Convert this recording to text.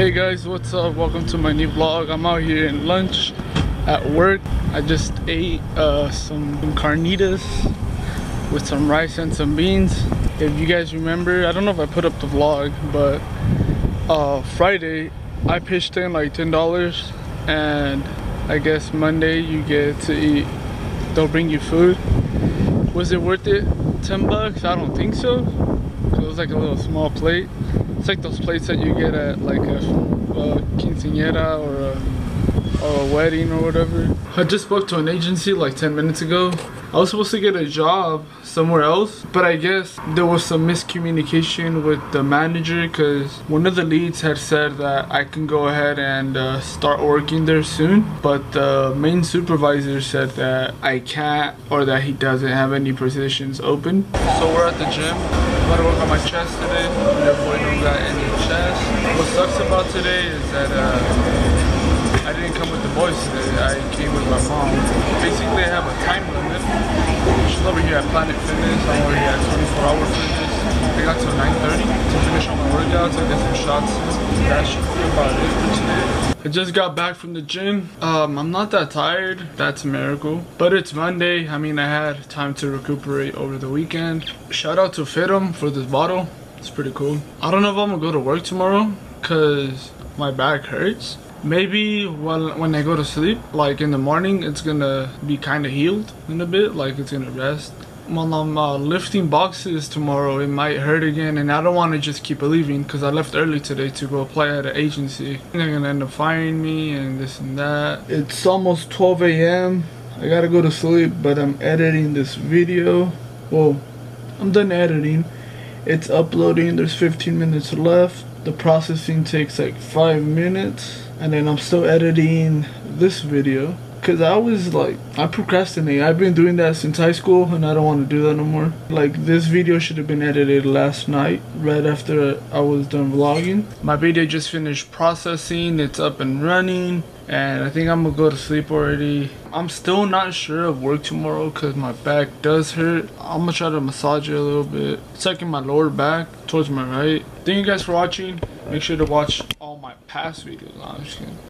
Hey guys, what's up? Welcome to my new vlog. I'm out here in lunch at work. I just ate uh, some carnitas with some rice and some beans. If you guys remember, I don't know if I put up the vlog, but uh, Friday I pitched in like $10 and I guess Monday you get to eat, they'll bring you food. Was it worth it? 10 bucks? I don't think so. It was like a little small plate. It's like those plates that you get at like a, a quinceañera or a, or a wedding or whatever. I just spoke to an agency like 10 minutes ago. I was supposed to get a job somewhere else, but I guess there was some miscommunication with the manager because one of the leads had said that I can go ahead and uh, start working there soon, but the main supervisor said that I can't or that he doesn't have any positions open. So we're at the gym. I'm gonna work on my chest today. Your boy don't got any chest. What sucks about today is that uh, I didn't come with the boys today. I came with my mom. Basically, I have a time limit. She's over here at Planet Fitness. I'm over here at 24 Hour Fitness. I got till 9.30 to finish all my workouts and get some shots. That should be about it for today. I just got back from the gym. Um, I'm not that tired. That's a miracle. But it's Monday. I mean, I had time to recuperate over the weekend. Shout out to Fitum for this bottle. It's pretty cool. I don't know if I'm gonna go to work tomorrow because my back hurts. Maybe while, when I go to sleep, like in the morning, it's gonna be kind of healed in a bit, like it's gonna rest. While I'm uh, lifting boxes tomorrow, it might hurt again, and I don't want to just keep leaving because I left early today to go apply at an agency. They're gonna end up firing me and this and that. It's almost 12 a.m. I gotta go to sleep, but I'm editing this video. Well, I'm done editing. It's uploading. There's 15 minutes left. The processing takes like five minutes and then I'm still editing this video. Because I was like I procrastinate. I've been doing that since high school and I don't want to do that no more. Like this video should have been edited last night right after I was done vlogging. My video just finished processing. It's up and running and I think I'm gonna go to sleep already. I'm still not sure of work tomorrow because my back does hurt. I'm gonna try to massage it a little bit. In my lower back towards my right. Thank you guys for watching. Make sure to watch all my past videos. No, I'm just kidding.